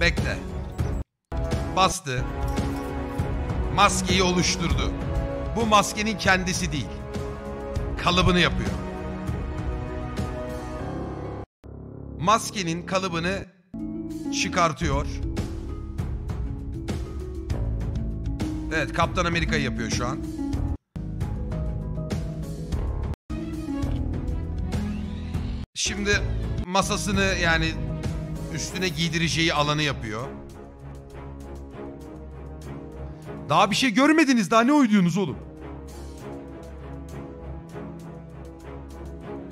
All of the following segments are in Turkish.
Bekle. Bastı. Maskeyi oluşturdu. Bu maskenin kendisi değil. Kalıbını yapıyor. Maskenin kalıbını çıkartıyor. Evet Kaptan Amerika'yı yapıyor şu an. Şimdi masasını yani üstüne giydireceği alanı yapıyor. Daha bir şey görmediniz. Daha ne oynuyorsunuz oğlum?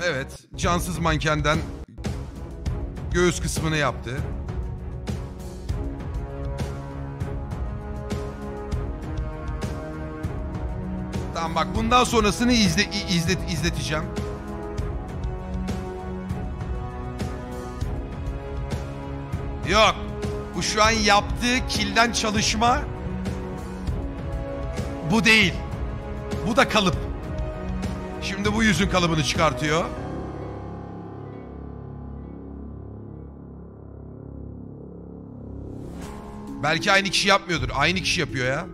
Evet. Cansız mankenden göğüs kısmını yaptı. Tamam bak bundan sonrasını izle, izlet, izleteceğim. Yok. Bu şu an yaptığı kilden çalışma bu değil. Bu da kalıp. Şimdi bu yüzün kalıbını çıkartıyor. Belki aynı kişi yapmıyordur. Aynı kişi yapıyor ya.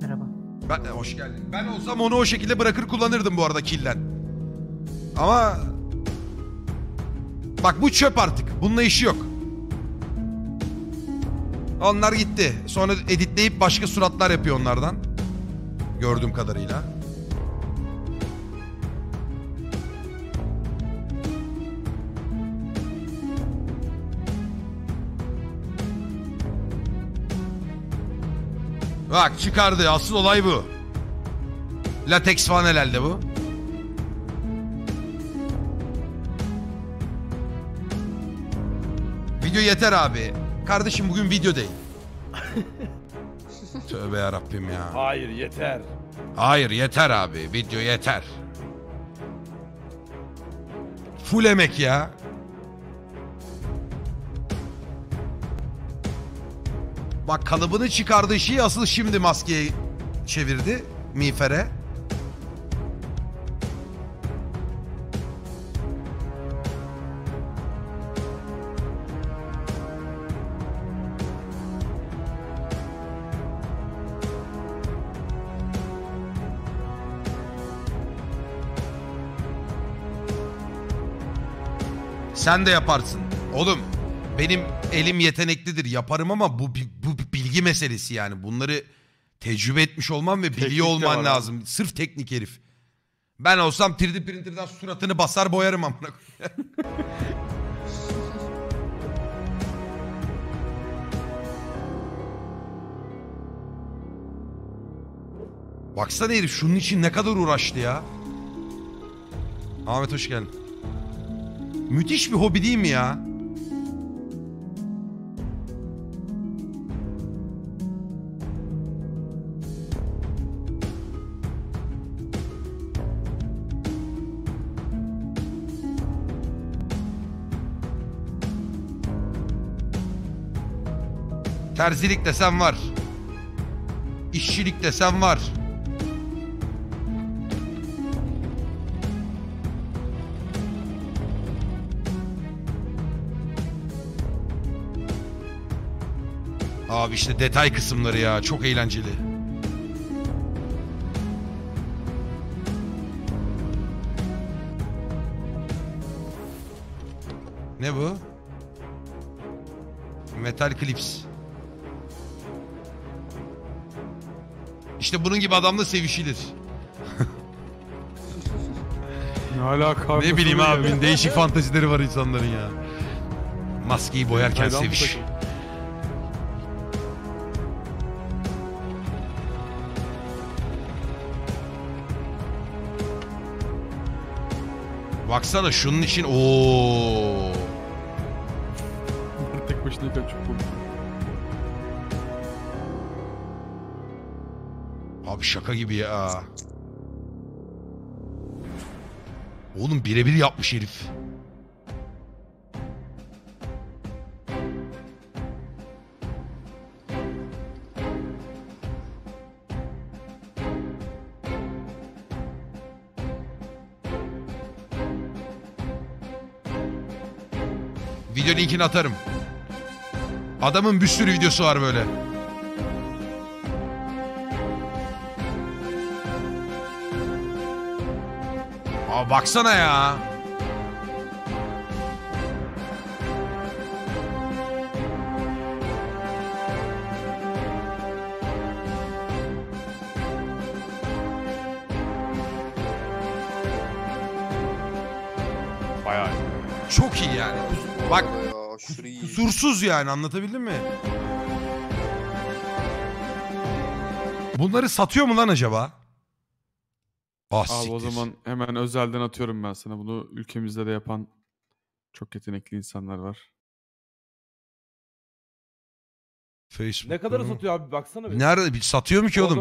Merhaba. Ben hoş geldin. Ben olsam onu o şekilde bırakır kullanırdım bu arada kilden. Ama bak bu çöp artık. Bununla işi yok. Onlar gitti. Sonra editleyip başka suratlar yapıyor onlardan. Gördüğüm kadarıyla. Bak çıkardı. Asıl olay bu. Latex falan herhalde bu. Video yeter abi. Kardeşim bugün video değil. Tövbe yarabbim ya. Hayır yeter. Hayır yeter abi. Video yeter. Full emek ya. Bak kalıbını çıkardığı şeyi asıl şimdi maskeye çevirdi. Miğfere. Sen de yaparsın. Oğlum benim elim yeteneklidir yaparım ama bu, bu bilgi meselesi yani. Bunları tecrübe etmiş olman ve biliyor de olman var lazım. Sırf teknik herif. Ben olsam 3D printer'dan suratını basar boyarım amına koyayım. Baksana herif şunun için ne kadar uğraştı ya. Ahmet hoş geldin. Müthiş bir hobi değil mi ya? Terzilik desem var. İşçilik desem var. Abi işte detay kısımları ya çok eğlenceli. Ne bu? Metal Clips. İşte bunun gibi adamla sevişilir. Ne alaka? Ne bileyim abi değişik fantazileri var insanların ya. Maskeyi boyarken seviş. Baksana şunun için ooo. Tek başınayken çok komik. Abi şaka gibi ya. Oğlum birebir yapmış herif. Video linkini atarım. Adamın bir sürü videosu var böyle. Aa baksana ya. Bayağı. Çok iyi yani. Bak Ya, aşırı iyi. kusursuz yani anlatabildim mi? Bunları satıyor mu lan acaba? Ah Abi o siktir. zaman hemen özelden atıyorum ben sana. Bunu ülkemizde de yapan çok yetenekli insanlar var. Facebook. Ne kadar satıyor abi baksana. bir. Nerede? Satıyor mu ki O oğlum?